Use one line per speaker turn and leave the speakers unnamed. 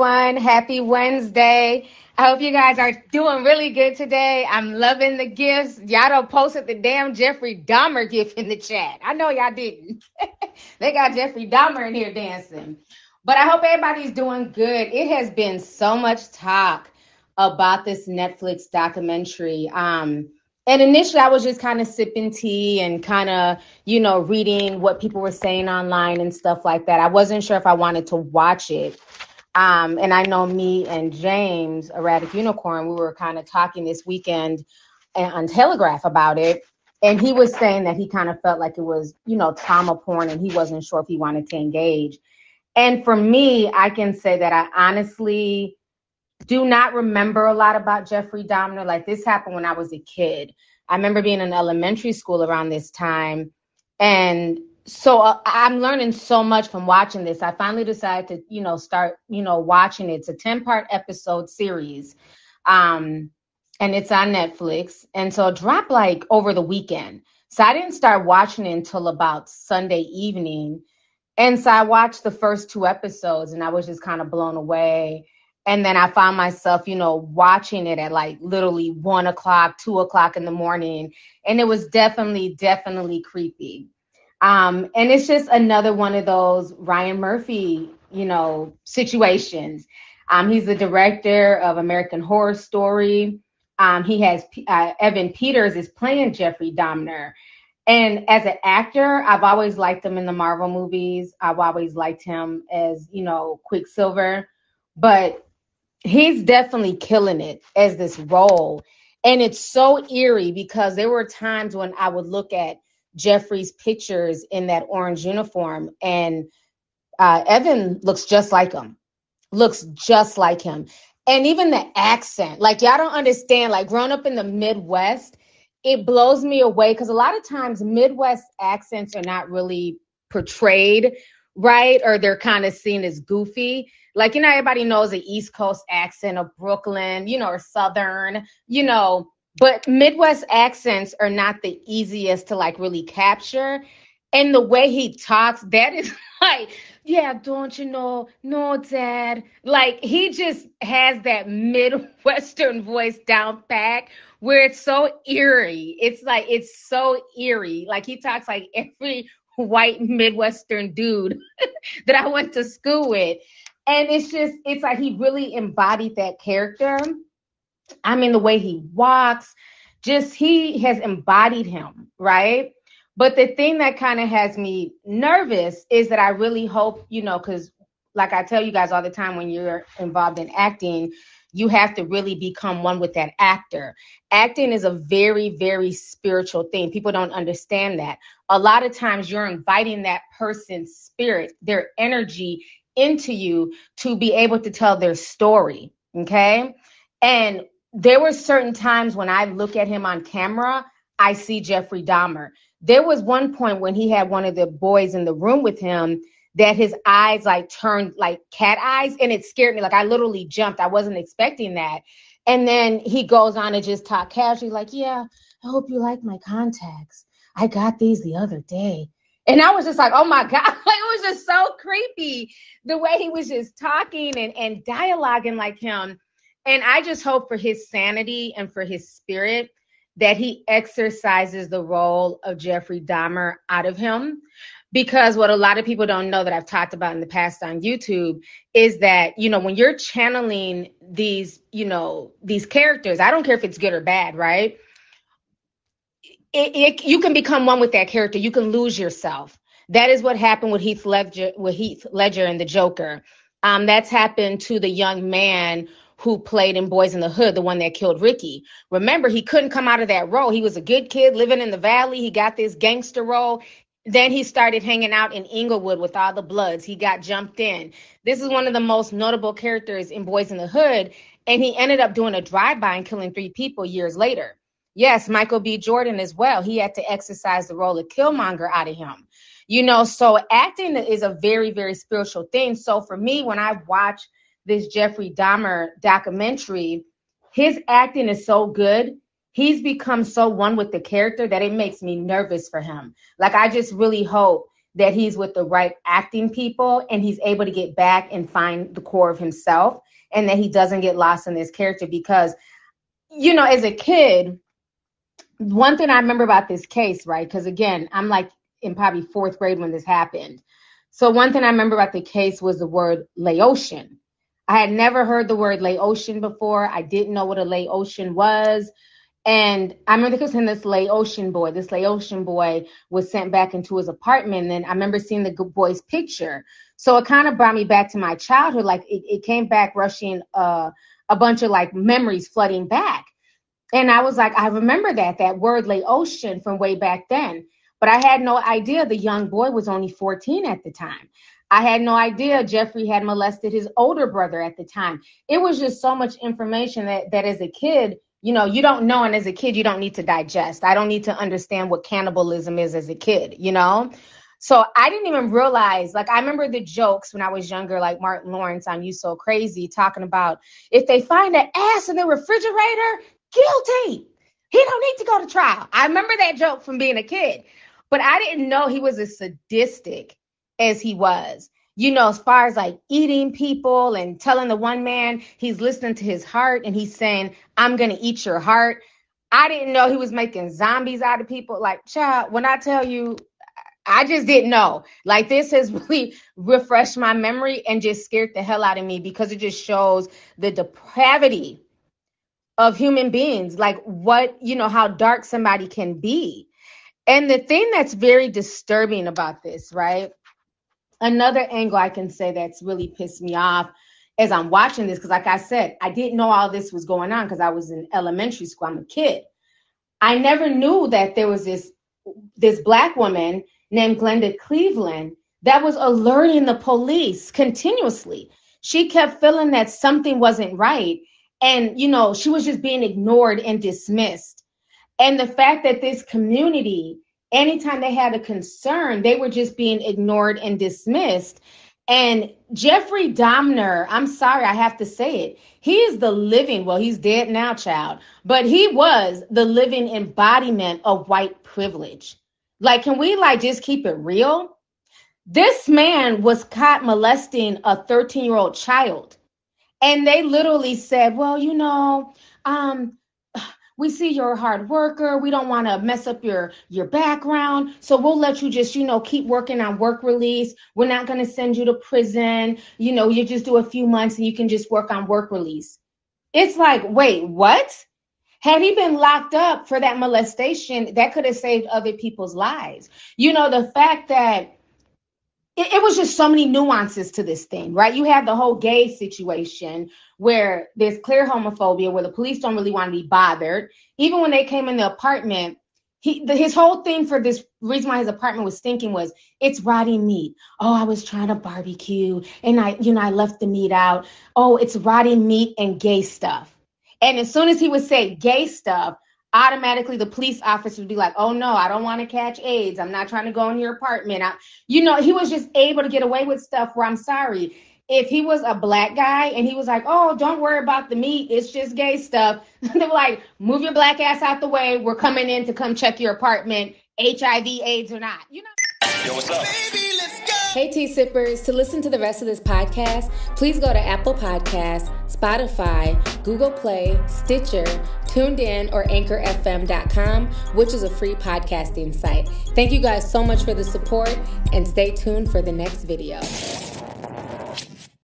everyone, happy Wednesday. I hope you guys are doing really good today. I'm loving the gifts. Y'all don't posted the damn Jeffrey Dahmer gift in the chat. I know y'all didn't. they got Jeffrey Dahmer in here dancing. But I hope everybody's doing good. It has been so much talk about this Netflix documentary. Um, and initially, I was just kind of sipping tea and kind of, you know, reading what people were saying online and stuff like that. I wasn't sure if I wanted to watch it. Um, and I know me and James, Erratic Unicorn, we were kind of talking this weekend on Telegraph about it. And he was saying that he kind of felt like it was, you know, trauma porn and he wasn't sure if he wanted to engage. And for me, I can say that I honestly do not remember a lot about Jeffrey Dahmer. Like this happened when I was a kid. I remember being in elementary school around this time. And so uh, I'm learning so much from watching this. I finally decided to, you know, start, you know, watching it. It's a 10 part episode series. Um, and it's on Netflix. And so it dropped like over the weekend. So I didn't start watching it until about Sunday evening. And so I watched the first two episodes and I was just kind of blown away. And then I found myself, you know, watching it at like literally one o'clock, two o'clock in the morning. And it was definitely, definitely creepy. Um, and it's just another one of those Ryan Murphy, you know, situations. Um, he's the director of American Horror Story. Um, he has uh, Evan Peters is playing Jeffrey Dahmer. And as an actor, I've always liked him in the Marvel movies. I've always liked him as, you know, Quicksilver. But he's definitely killing it as this role. And it's so eerie because there were times when I would look at Jeffrey's pictures in that orange uniform, and uh, Evan looks just like him. Looks just like him, and even the accent. Like y'all don't understand. Like growing up in the Midwest, it blows me away because a lot of times Midwest accents are not really portrayed right, or they're kind of seen as goofy. Like you know, everybody knows the East Coast accent of Brooklyn, you know, or Southern, you know but Midwest accents are not the easiest to like really capture. And the way he talks, that is like, yeah, don't you know? No, dad. Like he just has that Midwestern voice down pat where it's so eerie. It's like, it's so eerie. Like he talks like every white Midwestern dude that I went to school with. And it's just, it's like he really embodied that character I mean, the way he walks, just he has embodied him, right? But the thing that kind of has me nervous is that I really hope, you know, because like I tell you guys all the time when you're involved in acting, you have to really become one with that actor. Acting is a very, very spiritual thing. People don't understand that. A lot of times you're inviting that person's spirit, their energy into you to be able to tell their story. Okay. And there were certain times when I look at him on camera, I see Jeffrey Dahmer. There was one point when he had one of the boys in the room with him that his eyes like turned like cat eyes and it scared me. Like I literally jumped. I wasn't expecting that. And then he goes on to just talk casually, like, yeah, I hope you like my contacts. I got these the other day. And I was just like, oh my God, it was just so creepy the way he was just talking and, and dialoguing like him. And I just hope for his sanity and for his spirit that he exercises the role of Jeffrey Dahmer out of him. Because what a lot of people don't know that I've talked about in the past on YouTube is that, you know, when you're channeling these, you know, these characters, I don't care if it's good or bad, right? It, it, you can become one with that character. You can lose yourself. That is what happened with Heath Ledger, with Heath Ledger and the Joker. Um, that's happened to the young man who played in Boys in the Hood, the one that killed Ricky. Remember, he couldn't come out of that role. He was a good kid living in the valley. He got this gangster role. Then he started hanging out in Inglewood with all the Bloods. He got jumped in. This is one of the most notable characters in Boys in the Hood. And he ended up doing a drive by and killing three people years later. Yes, Michael B. Jordan as well. He had to exercise the role of Killmonger out of him. You know, so acting is a very, very spiritual thing. So for me, when I watch this Jeffrey Dahmer documentary, his acting is so good. He's become so one with the character that it makes me nervous for him. Like I just really hope that he's with the right acting people and he's able to get back and find the core of himself and that he doesn't get lost in this character because you know as a kid one thing i remember about this case right because again i'm like in probably fourth grade when this happened so one thing i remember about the case was the word laotian i had never heard the word laotian before i didn't know what a laotian was and I remember because this Laotian boy, this Laotian boy was sent back into his apartment. And I remember seeing the good boy's picture. So it kind of brought me back to my childhood. Like it, it came back rushing uh, a bunch of like memories flooding back. And I was like, I remember that, that word Laotian from way back then. But I had no idea the young boy was only 14 at the time. I had no idea Jeffrey had molested his older brother at the time. It was just so much information that, that as a kid, you know, you don't know, and as a kid, you don't need to digest. I don't need to understand what cannibalism is as a kid, you know? So I didn't even realize, like, I remember the jokes when I was younger, like Martin Lawrence on You So Crazy, talking about if they find an ass in the refrigerator, guilty. He don't need to go to trial. I remember that joke from being a kid, but I didn't know he was as sadistic as he was you know, as far as like eating people and telling the one man he's listening to his heart and he's saying, I'm going to eat your heart. I didn't know he was making zombies out of people. Like, child, when I tell you, I just didn't know. Like, this has really refreshed my memory and just scared the hell out of me because it just shows the depravity of human beings. Like, what, you know, how dark somebody can be. And the thing that's very disturbing about this, right? another angle I can say that's really pissed me off as I'm watching this, because like I said, I didn't know all this was going on because I was in elementary school. I'm a kid. I never knew that there was this this black woman named Glenda Cleveland that was alerting the police continuously. She kept feeling that something wasn't right. And, you know, she was just being ignored and dismissed. And the fact that this community anytime they had a concern, they were just being ignored and dismissed. And Jeffrey Dahmer, I'm sorry, I have to say it. He is the living, well, he's dead now, child, but he was the living embodiment of white privilege. Like, can we like just keep it real? This man was caught molesting a 13 year old child. And they literally said, well, you know, um, we see you're a hard worker. We don't want to mess up your your background. So we'll let you just you know keep working on work release. We're not going to send you to prison. You know you just do a few months and you can just work on work release. It's like wait what? Had he been locked up for that molestation that could have saved other people's lives. You know the fact that it, it was just so many nuances to this thing, right? You have the whole gay situation where there's clear homophobia, where the police don't really want to be bothered. Even when they came in the apartment, he the, his whole thing for this reason why his apartment was stinking was it's rotting meat. Oh, I was trying to barbecue and I, you know, I left the meat out. Oh, it's rotting meat and gay stuff. And as soon as he would say gay stuff, automatically the police officer would be like, oh no, I don't want to catch AIDS. I'm not trying to go in your apartment. I, you know, he was just able to get away with stuff where I'm sorry. If he was a black guy and he was like, oh, don't worry about the meat, it's just gay stuff, they were like, move your black ass out the way. We're coming in to come check your apartment, HIV, AIDS or not. You know. Yo, what's up? Baby,
Hey, T Sippers. To listen to the rest of this podcast, please go to Apple Podcasts, Spotify, Google Play, Stitcher, TuneIn, or AnchorFM.com, which is a free podcasting site. Thank you guys so much for the support and stay tuned for the next video.